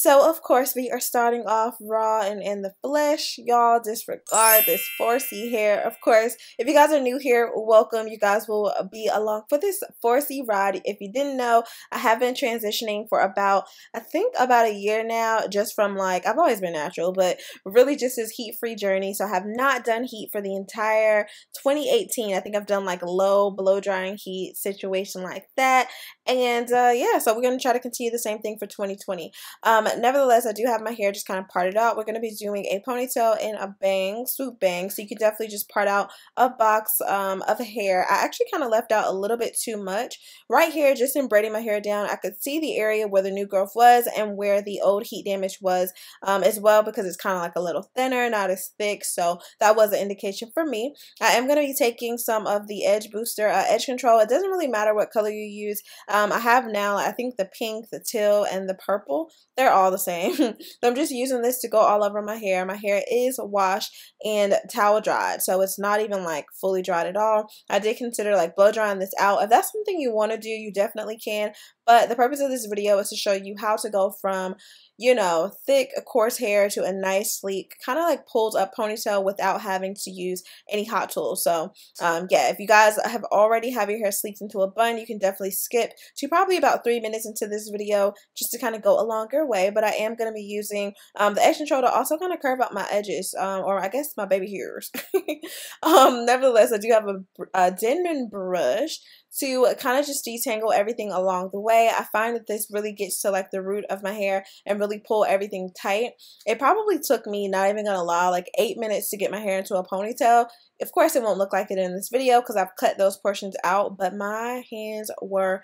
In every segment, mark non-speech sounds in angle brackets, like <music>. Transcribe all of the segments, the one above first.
So, of course, we are starting off raw and in the flesh. Y'all disregard this 4C hair. Of course, if you guys are new here, welcome. You guys will be along for this 4C ride. If you didn't know, I have been transitioning for about, I think about a year now, just from like, I've always been natural, but really just this heat-free journey. So I have not done heat for the entire 2018. I think I've done like low blow drying heat situation like that. And uh, yeah, so we're going to try to continue the same thing for 2020. Um, nevertheless, I do have my hair just kind of parted out. We're going to be doing a ponytail and a bang, swoop bang. So you could definitely just part out a box um, of hair. I actually kind of left out a little bit too much. Right here, just in braiding my hair down, I could see the area where the new growth was and where the old heat damage was um, as well because it's kind of like a little thinner, not as thick. So that was an indication for me. I am going to be taking some of the Edge Booster uh, Edge Control. It doesn't really matter what color you use. Um, I have now, I think the pink, the teal, and the purple. They're all the same. <laughs> so I'm just using this to go all over my hair. My hair is washed and towel dried, so it's not even like fully dried at all. I did consider like blow drying this out. If that's something you want to do, you definitely can. But the purpose of this video is to show you how to go from you know, thick, coarse hair to a nice, sleek, kind of like pulled up ponytail without having to use any hot tools. So, um, yeah, if you guys have already have your hair sleeked into a bun, you can definitely skip to probably about three minutes into this video just to kind of go a longer way. But I am going to be using um, the edge control to also kind of curve out my edges, um, or I guess my baby hairs. <laughs> um, nevertheless, I do have a, a Denman brush to kind of just detangle everything along the way. I find that this really gets to like the root of my hair and really pull everything tight. It probably took me, not even gonna lie, like eight minutes to get my hair into a ponytail. Of course, it won't look like it in this video because I've cut those portions out, but my hands were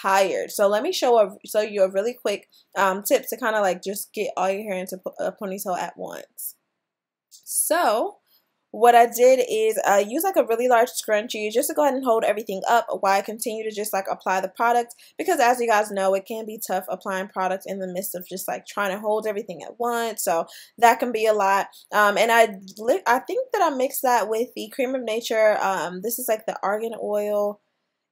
tired. So let me show a, show you a really quick um, tip to kind of like just get all your hair into a ponytail at once. So what I did is uh, use like a really large scrunchie. Just to go ahead and hold everything up while I continue to just like apply the product because as you guys know it can be tough applying product in the midst of just like trying to hold everything at once so that can be a lot. Um, and I I think that I mixed that with the cream of nature um, this is like the argan oil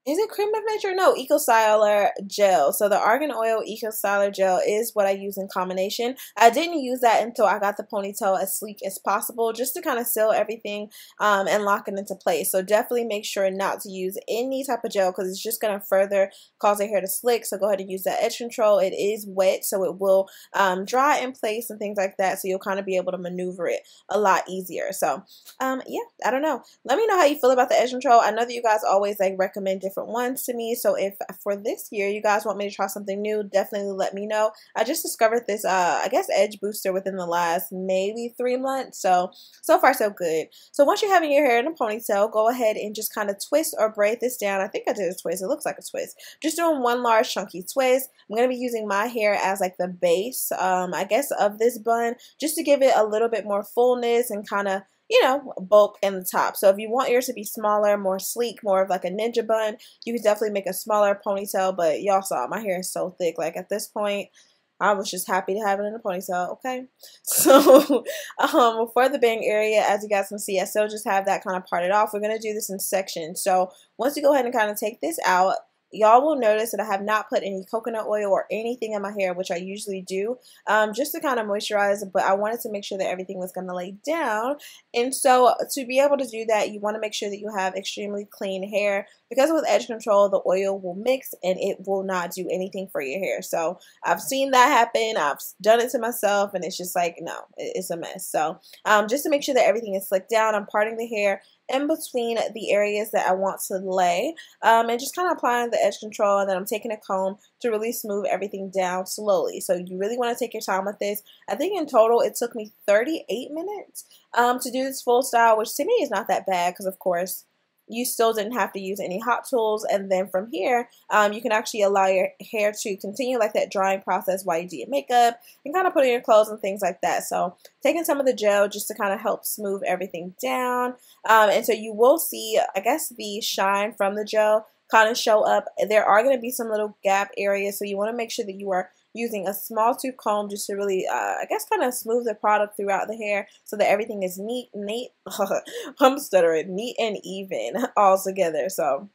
is it cream of nature? No, Eco Styler gel. So the argan oil Eco Styler gel is what I use in combination. I didn't use that until I got the ponytail as sleek as possible just to kind of seal everything um, and lock it into place. So definitely make sure not to use any type of gel because it's just going to further cause the hair to slick. So go ahead and use that edge control. It is wet so it will um, dry in place and things like that. So you'll kind of be able to maneuver it a lot easier. So um, yeah, I don't know. Let me know how you feel about the edge control. I know that you guys always like recommend different ones to me. So if for this year you guys want me to try something new, definitely let me know. I just discovered this, uh, I guess, edge booster within the last maybe three months. So, so far so good. So once you're having your hair in a ponytail, go ahead and just kind of twist or braid this down. I think I did a twist. It looks like a twist. Just doing one large chunky twist. I'm going to be using my hair as like the base, um, I guess, of this bun just to give it a little bit more fullness and kind of you know, bulk in the top. So if you want yours to be smaller, more sleek, more of like a ninja bun, you can definitely make a smaller ponytail. But y'all saw my hair is so thick. Like at this point, I was just happy to have it in a ponytail, okay? <laughs> So, um, for the bang area, as you guys can see, I still just have that kind of parted off. We're going to do this in sections. So, once you go ahead and kind of take this out, y'all will notice that I have not put any coconut oil or anything in my hair, which I usually do, um, just to kind of moisturize, but I wanted to make sure that everything was going to lay down. And so to be able to do that, you want to make sure that you have extremely clean hair because with edge control, the oil will mix and it will not do anything for your hair. So I've seen that happen. I've done it to myself and it's just like, no, it's a mess. So um, just to make sure that everything is slicked down, I'm parting the hair in between the areas that I want to lay um, and just kind of applying the edge control and then I'm taking a comb to really smooth everything down slowly. So you really want to take your time with this. I think in total it took me 38 minutes um, to do this full style, which to me is not that bad because of course you still didn't have to use any hot tools. And then from here, um, you can actually allow your hair to continue like that drying process while you do your makeup and kind of put on your clothes and things like that. So taking some of the gel just to kind of help smooth everything down. Um, and so you will see, I guess, the shine from the gel kind of show up. There are going to be some little gap areas, so you want to make sure that you are using a small tooth comb just to really, uh, I guess, kind of smooth the product throughout the hair so that everything is neat, neat, <laughs> I'm stuttering, neat and even <laughs> all together. So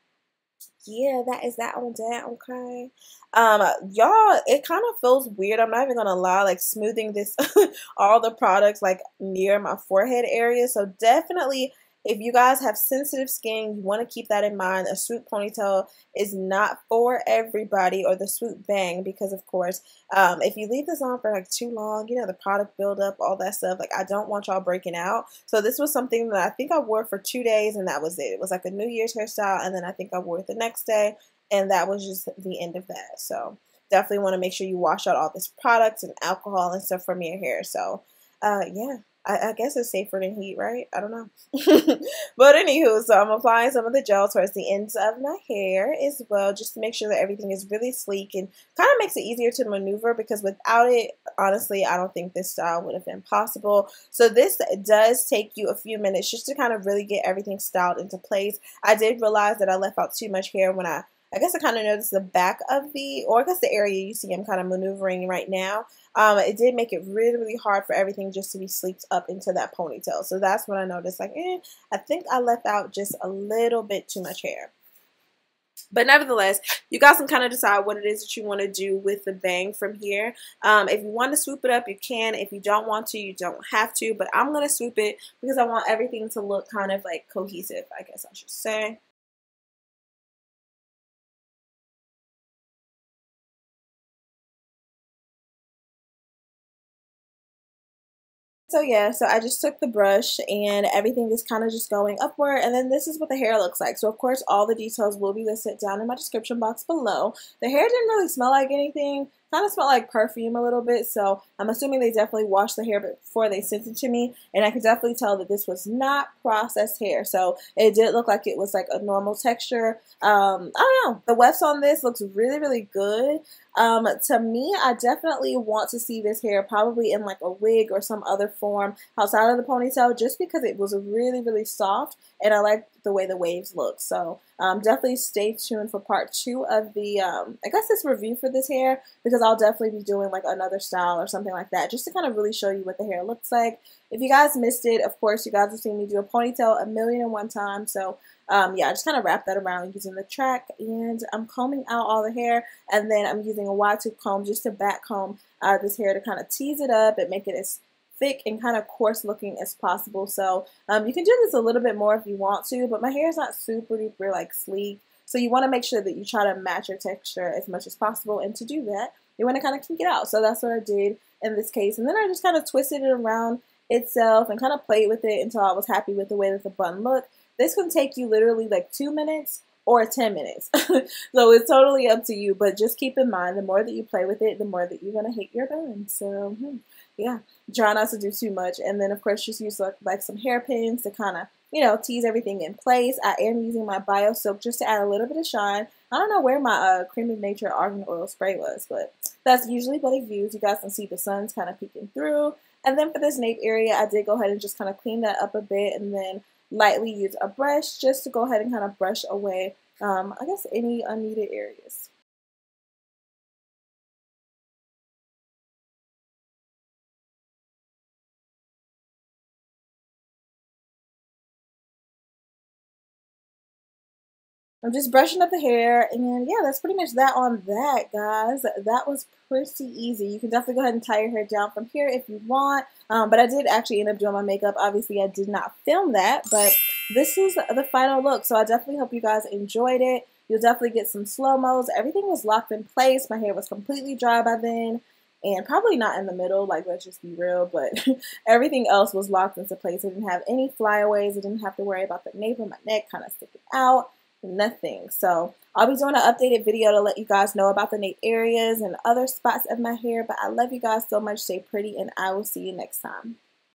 yeah, that is that on that, okay? Um, y'all, it kind of feels weird. I'm not even gonna lie, like smoothing this, <laughs> all the products like near my forehead area. So definitely if you guys have sensitive skin, you want to keep that in mind. A swoop ponytail is not for everybody or the swoop bang because, of course, um, if you leave this on for like too long, you know, the product buildup, all that stuff, like I don't want y'all breaking out. So this was something that I think I wore for two days and that was it. It was like a New Year's hairstyle and then I think I wore it the next day and that was just the end of that. So definitely want to make sure you wash out all this product and alcohol and stuff from your hair. So uh, yeah, I, I, guess it's safer than heat, right? I don't know. <laughs> but anywho, so I'm applying some of the gel towards the ends of my hair as well, just to make sure that everything is really sleek and kind of makes it easier to maneuver because without it, honestly, I don't think this style would have been possible. So this does take you a few minutes just to kind of really get everything styled into place. I did realize that I left out too much hair when I I guess I kind of noticed the back of the, or I guess the area you see I'm kind of maneuvering right now. Um, it did make it really, really hard for everything just to be sleeked up into that ponytail. So that's what I noticed, like, eh, I think I left out just a little bit too much hair. But nevertheless, you guys can kind of decide what it is that you want to do with the bang from here. Um, if you want to swoop it up, you can. If you don't want to, you don't have to. But I'm going to swoop it because I want everything to look kind of like cohesive, I guess I should say. So yeah, so I just took the brush and everything is kind of just going upward and then this is what the hair looks like. So of course all the details will be listed down in my description box below. The hair didn't really smell like anything kind of smelled like perfume a little bit. So I'm assuming they definitely washed the hair before they sent it to me. And I could definitely tell that this was not processed hair. So it did look like it was like a normal texture. Um, I don't know. The wefts on this looks really, really good. Um, to me, I definitely want to see this hair probably in like a wig or some other form outside of the ponytail just because it was really, really soft and I like the way the waves look. So um, definitely stay tuned for part two of the, um, I guess this review for this hair because I'll definitely be doing like another style or something like that just to kind of really show you what the hair looks like. If you guys missed it, of course, you guys have seen me do a ponytail a million and one times. So um, yeah, I just kind of wrap that around using the track and I'm combing out all the hair and then I'm using a wide tooth comb just to back comb uh, this hair to kind of tease it up and make it as thick and kind of coarse looking as possible. So um, you can do this a little bit more if you want to, but my hair is not super duper like sleek. So you want to make sure that you try to match your texture as much as possible. And to do that, you want to kind of kink it out. So that's what I did in this case. And then I just kind of twisted it around itself and kind of played with it until I was happy with the way that the bun looked. This can take you literally like two minutes or 10 minutes. <laughs> so it's totally up to you, but just keep in mind the more that you play with it, the more that you're going to hate your bun. So, hmm, yeah, try not to do too much. And then, of course, just use like, like some hairpins to kind of, you know, tease everything in place. I am using my Bio Silk just to add a little bit of shine. I don't know where my uh, Cream of Nature Argan Oil Spray was, but that's usually what I use. You guys can see the sun's kind of peeking through. And then for this nape area, I did go ahead and just kind of clean that up a bit and then lightly use a brush just to go ahead and kind of brush away, um, I guess, any unneeded areas. I'm just brushing up the hair, and yeah, that's pretty much that on that, guys. That was pretty easy. You can definitely go ahead and tie your hair down from here if you want, um, but I did actually end up doing my makeup. Obviously, I did not film that, but this is the final look, so I definitely hope you guys enjoyed it. You'll definitely get some slow-mos. Everything was locked in place. My hair was completely dry by then and probably not in the middle, like let's just be real, but <laughs> everything else was locked into place. I didn't have any flyaways. I didn't have to worry about the nape of my neck kind of sticking out nothing. So I'll be doing an updated video to let you guys know about the nape areas and other spots of my hair. But I love you guys so much. Stay pretty and I will see you next time.